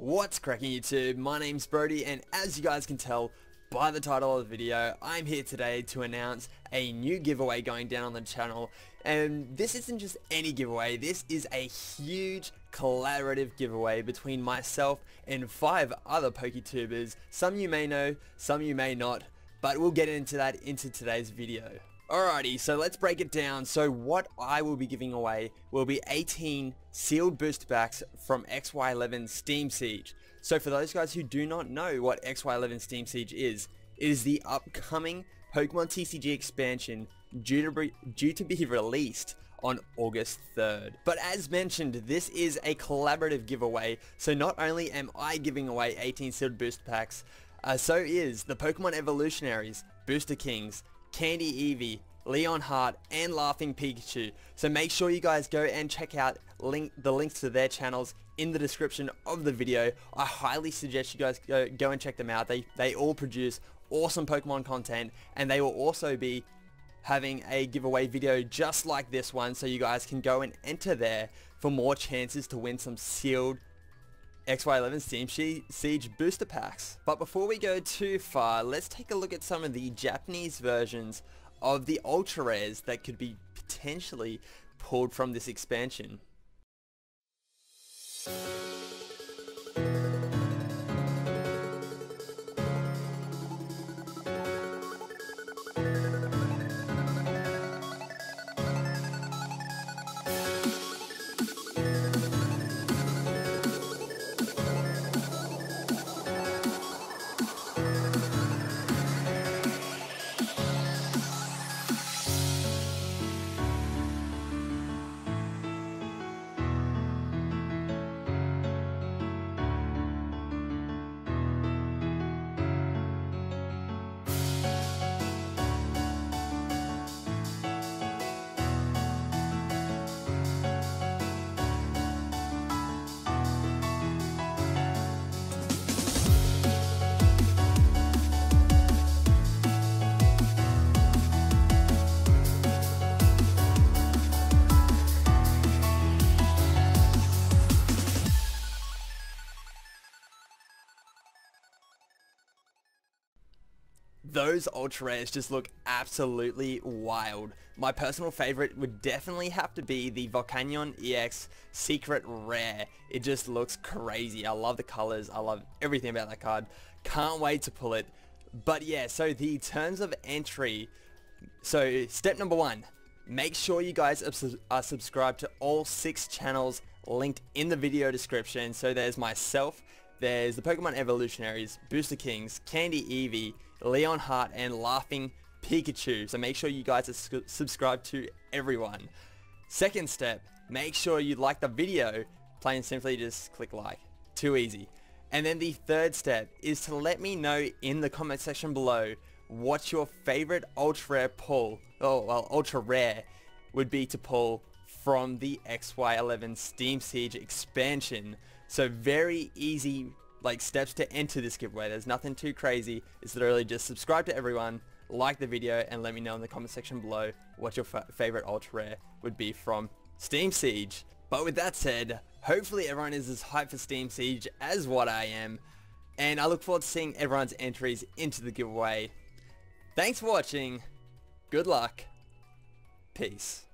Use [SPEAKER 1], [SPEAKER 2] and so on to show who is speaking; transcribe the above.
[SPEAKER 1] What's cracking YouTube? My name's Brodie and as you guys can tell by the title of the video, I'm here today to announce a new giveaway going down on the channel and this isn't just any giveaway, this is a huge collaborative giveaway between myself and five other PokeTubers. Some you may know, some you may not, but we'll get into that into today's video. Alrighty, so let's break it down. So what I will be giving away will be 18 sealed boost packs from XY11 Steam Siege. So for those guys who do not know what XY11 Steam Siege is, it is the upcoming Pokemon TCG expansion due to be, due to be released on August 3rd. But as mentioned, this is a collaborative giveaway, so not only am I giving away 18 sealed boost packs, uh, so is the Pokemon Evolutionaries, Booster Kings, CandyEvie, Leon Hart, and Laughing Pikachu. So make sure you guys go and check out link the links to their channels in the description of the video. I highly suggest you guys go, go and check them out. They, they all produce awesome Pokemon content and they will also be having a giveaway video just like this one so you guys can go and enter there for more chances to win some sealed XY11 Steam Siege booster packs. But before we go too far, let's take a look at some of the Japanese versions of the Ultra Rares that could be potentially pulled from this expansion. Those ultra rares just look absolutely wild. My personal favorite would definitely have to be the Volcanion EX Secret Rare. It just looks crazy. I love the colors. I love everything about that card. Can't wait to pull it. But yeah, so the terms of entry. So step number one, make sure you guys are subscribed to all six channels linked in the video description. So there's myself, there's the Pokemon Evolutionaries, Booster Kings, CandyEvie, Leonhart, and Laughing Pikachu. So make sure you guys are subscribed to everyone. Second step, make sure you like the video. Plain and simply just click like. Too easy. And then the third step is to let me know in the comment section below what your favorite ultra rare pull, oh well ultra rare, would be to pull from the XY11 Steam Siege expansion. So very easy like steps to enter this giveaway. There's nothing too crazy. It's literally just subscribe to everyone, like the video, and let me know in the comment section below what your favorite ultra rare would be from Steam Siege. But with that said, hopefully everyone is as hyped for Steam Siege as what I am. And I look forward to seeing everyone's entries into the giveaway. Thanks for watching. Good luck. Peace.